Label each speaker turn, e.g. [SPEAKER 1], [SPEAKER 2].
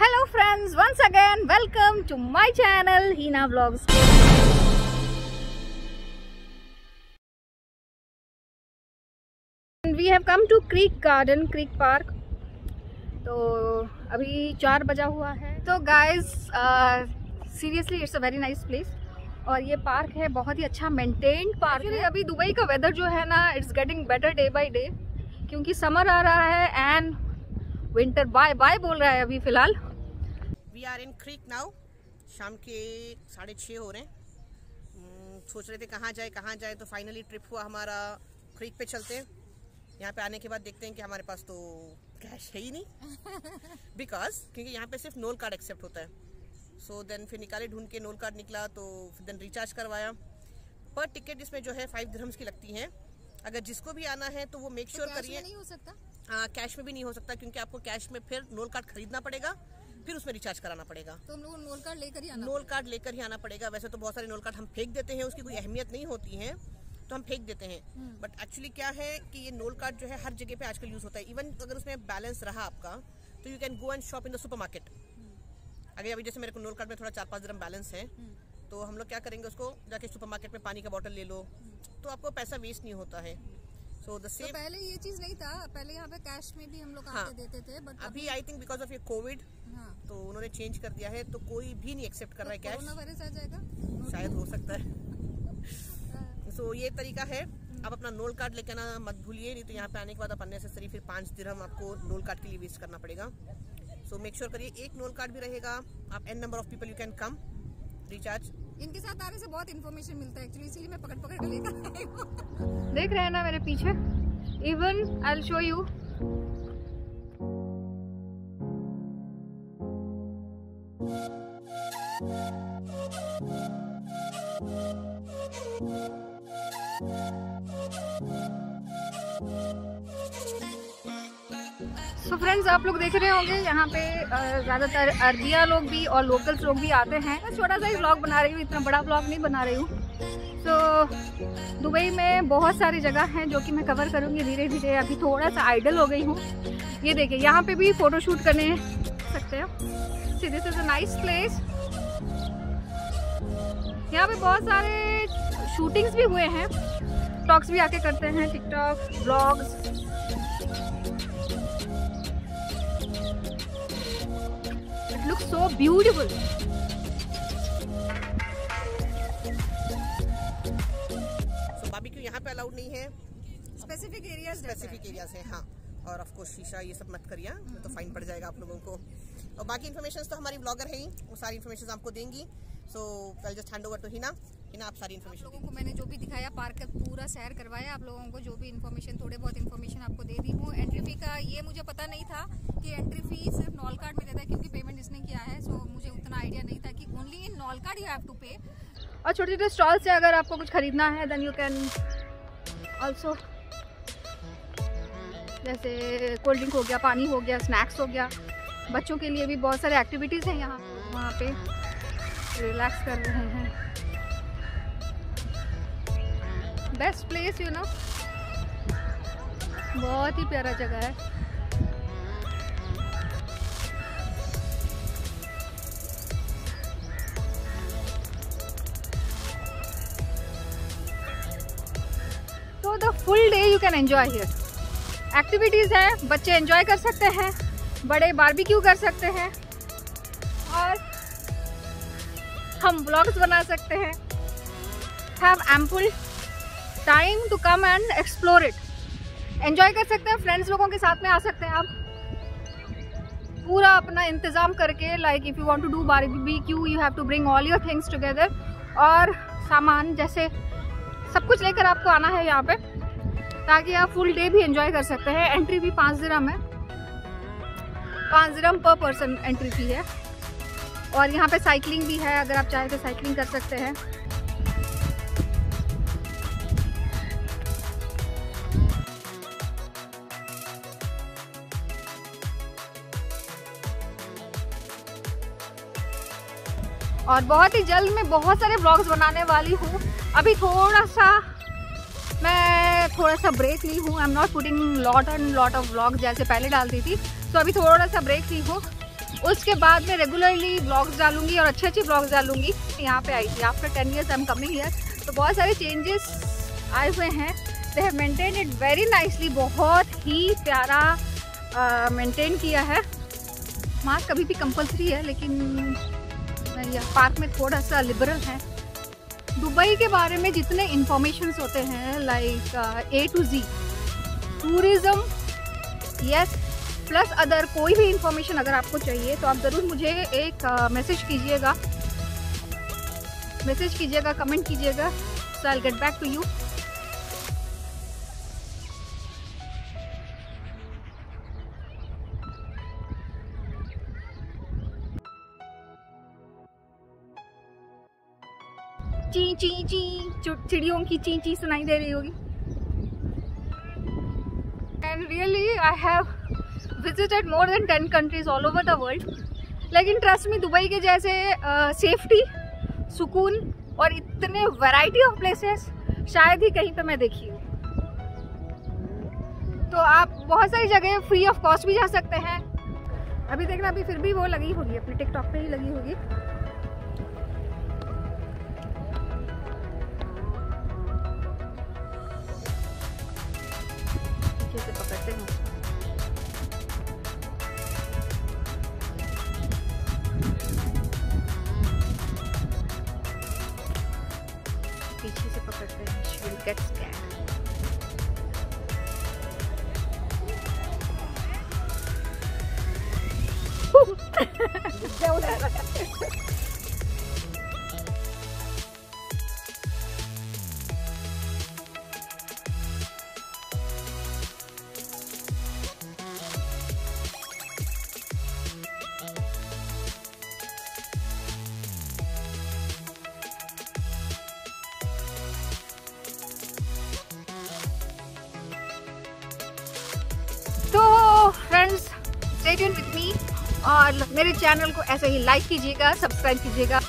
[SPEAKER 1] Hello friends, once again welcome to my channel Hina Vlogs. We have come to Creek Garden, Creek Park. तो अभी चार बजा हुआ है। तो guys seriously it's a very nice place और ये पार्क है बहुत ही अच्छा मेंटेन्ड पार्क है। अभी दुबई का वेदर जो है ना it's getting better day by day क्योंकि समर आ रहा है एंड विंटर बाय बाय बोल रहा है अभी फ़िलहाल।
[SPEAKER 2] We are in creek now शाम के साढ़े छः हो रहे हैं। हम्म, सोच रहे थे कहाँ जाए कहाँ जाए तो फाइनली ट्रिप हुआ हमारा क्रीक पे चलते हैं। यहाँ पे आने के बाद देखते हैं कि हमारे पास तो कैश है ही नहीं। बिकॉज़ क्योंकि यहाँ पे सिर्फ़ नोल कार्ड एक्सेप्ट होता है। सो so, देन फिर निकाले ढूंढ के नोल कार्ड निकला तो फिर देन रिचार्ज करवाया। पर टिकट इसमें जो है फाइव धर्म्स की लगती है। अगर जिसको भी आना है तो वो मेक श्योर
[SPEAKER 3] तो
[SPEAKER 2] करिए।
[SPEAKER 3] नहीं हो सकता?
[SPEAKER 2] हाँ कैश में भी नहीं हो सकता क्योंकि आपको कैश में फिर नोल कार्ड खरीदना पड़ेगा। फिर उसमें रिचार्ज कराना पड़ेगा।
[SPEAKER 3] तो हम लोग नोल कार्ड लेकर ही आना
[SPEAKER 2] नोल कार्ड लेकर ही आना पड़ेगा। वैसे तो बहुत सारे नोल कार्ड हम फेंक देते हैं उसकी कोई अहमियत नहीं होती है तो हम फेंक देते हैं। बट एक्चुअली क्या है कि ये नोल कार्ड जो है हर जगह पे आजकल यूज़ होता है। इवन अगर उसमें बैलेंस रहा आपका तो you can go and shop in the supermarket अगर अभी जैसे मेरे को नोल कार्ड में थोड़ा चार पाँच दिन बैलेंस है तो हम लोग क्या करेंगे उसको जाके सुपर मार्केट में पानी का बॉटल ले लो। तो आपको पैसा वेस्ट नहीं होता है। सो द
[SPEAKER 3] तो
[SPEAKER 2] सेम
[SPEAKER 3] पहले ये चीज़ नहीं था। पहले यहाँ पे कैश में भी हम लोग
[SPEAKER 2] हाँ।
[SPEAKER 3] देते थे बट
[SPEAKER 2] अभी आई थिंक बिकॉज़ ऑफ़ ये कोविड
[SPEAKER 3] हाँ।
[SPEAKER 2] तो उन्होंने चेंज कर दिया है तो कोई भी नहीं एक्सेप्ट कर रहा है कैश
[SPEAKER 3] कोरोना वायरस आ जाएगा।
[SPEAKER 2] शायद हो सकता है। सो ये तरीका है आप अपना नोल कार्ड लेके आना मत भूलिए नहीं तो यहाँ पे आने के बाद आप अननेसेसरी फिर पाँच दिरहम आपको नोल कार्ड के लिए वेस्ट करना पड़ेगा। सो मेक श्योर करिए एक नोल कार्ड भी रहेगा आप an number of people you can come recharge
[SPEAKER 3] इनके साथ आने से बहुत इन्फॉर्मेशन मिलता है एक्चुअली इसीलिए मैं पकड़ पकड़ लेता लेकर
[SPEAKER 1] देख रहे हैं ना मेरे पीछे। Even I show you so friends आप लोग देख रहे होंगे, यहाँ पे ज़्यादातर अरबिया लोग भी और लोकल्स लोग भी आते हैं। मैं छोटा सा ही ब्लॉग बना रही हूँ, इतना बड़ा ब्लॉग नहीं बना रही हूँ। सो दुबई में बहुत सारी जगह हैं जो कि मैं कवर करूँगी धीरे धीरे। अभी थोड़ा सा आइडल हो गई हूँ। ये देखिए, यहाँ पे भी फ़ोटो शूट करने सकते हैं। See this is a nice place यहाँ पे बहुत सारे शूटिंग्स भी हुए हैं। टॉक्स भी आके करते हैं TikTok vlogs It looks so beautiful.
[SPEAKER 2] So barbecue यहाँ पे अलाउड नहीं है।
[SPEAKER 3] स्पेसिफिक एरिया
[SPEAKER 2] स्पेसिफिक एरिया से हाँ और ऑफ़ कोर्स शीशा ये सब मत करिए तो फाइन पड़ जाएगा आप लोगों को। और बाकी इन्फॉर्मेशन तो हमारी ब्लॉगर है ही वो सारी इन्फॉर्मेशन आपको देंगी। So well just hand over to Hina Hina आप सारी इन्फॉर्मेशन
[SPEAKER 3] लोगों को मैंने जो भी दिखाया पार्क का पूरा सैर करवाया आप लोगों को जो भी इन्फॉर्मेशन थोड़े बहुत इन्फॉर्मेशन आपको दे दी हूँ। एंट्री फ़ी का ये मुझे पता नहीं था कि एंट्री फ़ी सिर्फ़ नॉल कार्ड में देता है क्योंकि पेमेंट इसने किया है सो मुझे उतना आइडिया नहीं था कि only in nol card you have to pay
[SPEAKER 1] और छोटे छोटे स्टॉल से अगर आपको कुछ खरीदना है देन यू कैन ऑल्सो जैसे कोल्ड ड्रिंक हो गया पानी हो गया स्नैक्स हो गया। बच्चों के लिए भी बहुत सारे एक्टिविटीज़ हैं यहाँ वहाँ पे। रिलैक्स कर रहे हैं। बेस्ट प्लेस यू नो बहुत ही प्यारा जगह है। तो the full day you can enjoy here activities है, बच्चे एंजॉय कर सकते हैं, बड़े बारबेक्यू कर सकते हैं, और हम ब्लॉग्स बना सकते हैं। Have ample time to come and explore it enjoy कर सकते हैं फ्रेंड्स लोगों के साथ में आ सकते हैं आप। पूरा अपना इंतज़ाम करके like if you want to do barbecue you have to bring all your things together और सामान जैसे सब कुछ लेकर आपको आना है यहाँ पे, ताकि आप फुल डे भी एंजॉय कर सकते हैं। एंट्री भी पाँच दिरम है। पाँच दिरम पर पर्सन एंट्री फ़ी है। और यहाँ पे साइकिलिंग भी है, अगर आप चाहें तो साइकिलिंग कर सकते हैं। और बहुत ही जल्द मैं बहुत सारे ब्लॉग्स बनाने वाली हूँ। अभी थोड़ा सा मैं थोड़ा सा ब्रेक ली हूँ। I am not putting lot and lot of vlog जैसे पहले डालती थी। तो अभी थोड़ा सा ब्रेक ली हूँ। उसके बाद मैं रेगुलरली ब्लॉग्स डालूँगी और अच्छे अच्छे ब्लॉग्स डालूँगी। यहाँ पे आई थी। After ten years I am coming here तो बहुत सारे चेंजेस आए हुए हैं। They have maintain it very nicely बहुत ही प्यारा मेंटेन किया है। मास्क कभी भी कंपलसरी है, लेकिन पार्क में थोड़ा सा लिबरल है। दुबई के बारे में जितने इंफॉर्मेशन होते हैं like A to Z tourism yes plus other कोई भी इंफॉर्मेशन अगर आपको चाहिए तो आप ज़रूर मुझे एक मैसेज uh, कीजिएगा। मैसेज कीजिएगा कमेंट कीजिएगा so I get back to you ची ची ची। चिड़ियों की ची ची सुनाई दे रही होगी। And really I have visited more than ten countries all over the world लेकिन ट्रस्ट में दुबई के जैसे सेफ्टी uh, सुकून और इतने वैरायटी ऑफ़ प्लेसेस शायद ही कहीं पे मैं देखी हूँ। तो आप बहुत सारी जगह फ्री ऑफ़ कॉस्ट भी जा सकते हैं। अभी देखना अभी फिर भी वो लगी होगी अपने टिकटॉक पे ही लगी होगी। सकते हो पीछे से पकड़ते हैं she will get scan Don't tune with me और मेरे चैनल को ऐसे ही लाइक कीजिएगा सब्सक्राइब कीजिएगा।